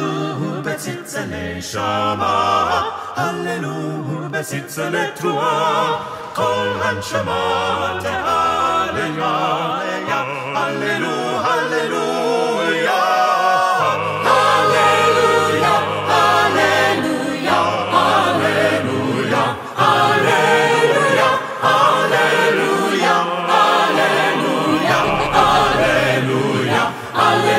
Hallelujah, besitzele נשמה, Hallelujah, besitzele Tuah. Kol Haneshama, tehallegaleya. Hallelujah, hallelujah. Hallelujah, hallelujah. Hallelujah, hallelujah. Hallelujah, Hallelujah, Hallelujah. Hallelujah.